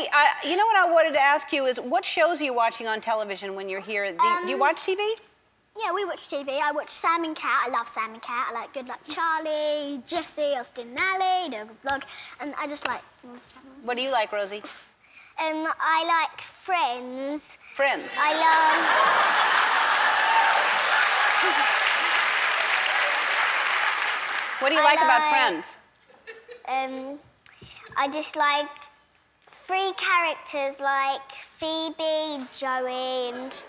Hey, I, you know what I wanted to ask you is what shows are you watching on television when you're here? Do, you- do you Um, watch TV? Yeah, we watch TV. I watch Sam and Cat. I love Sam and Cat. I like Good Luck Charlie, Jessie, Austin & Ally, Doug Vlog, and I just like. What do you like, Rosie? Um, I like Friends. Friends. I love. What do you I like about Friends? Um, I just like three characters like Phoebe, Joey, and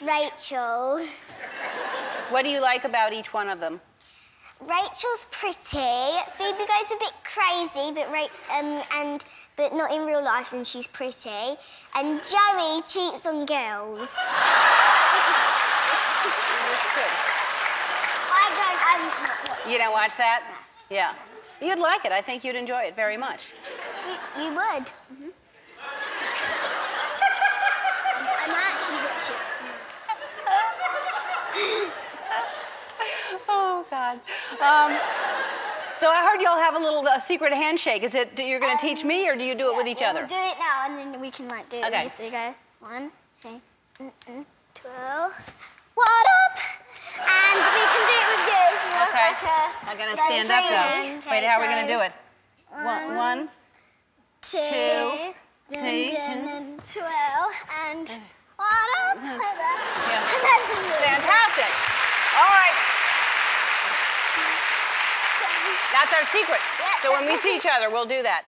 Rachel. What do you like about each one of them? Rachel's pretty. Phoebe goes a bit crazy, but Ra- um, and but not in real life, and she's pretty. And Joey cheats on girls. I don't. I'm not watching. You don't watch that? Yeah. You'd like it. I think you'd enjoy it very much. You, would. I'm actually watching. Oh, God. Um, so I heard y'all have a little uh, secret handshake. Is it you're going to teach me, or do you do it with each We'll other? do it now, and then we can like do it. Okay. So you go one, two, mm, mm, twelve. What up? And we can do it with you. If you want, Okay. Like a, I'm going to so stand up, though. Wait, how are we going to do it? One, one. Two. Two, Dun, three, dun, twelve. And what up? Yeah. And that's the move. Fantastic. All right. That's our secret. Yeah, So when we see each other, we'll do that.